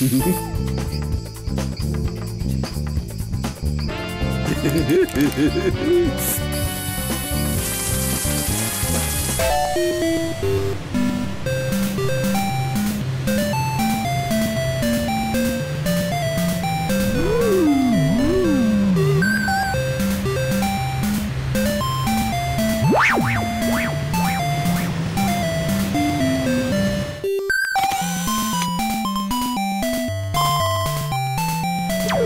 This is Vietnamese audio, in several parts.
Hehehehe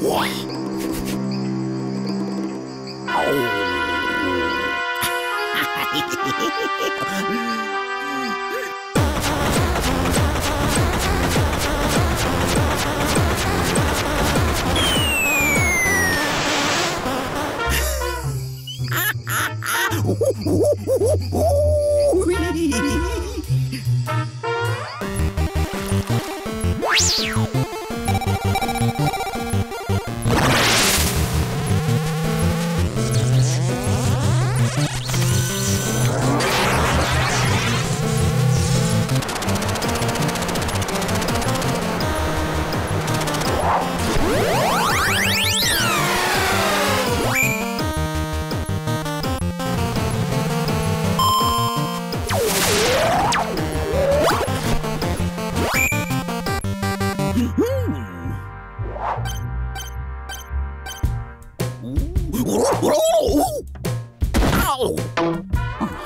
What? Wee!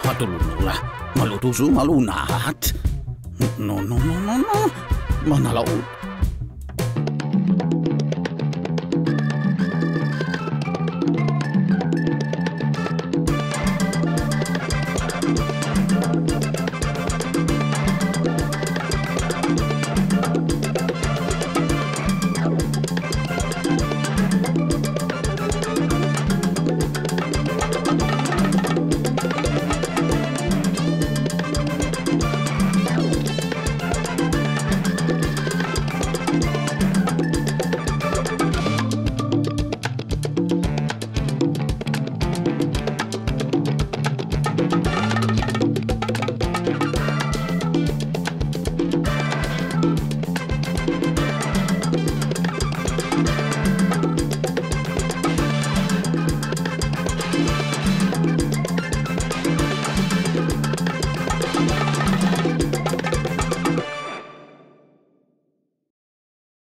Hatulunnolla. Malutusu malunahat. No, no, no, no, no. Manalaut.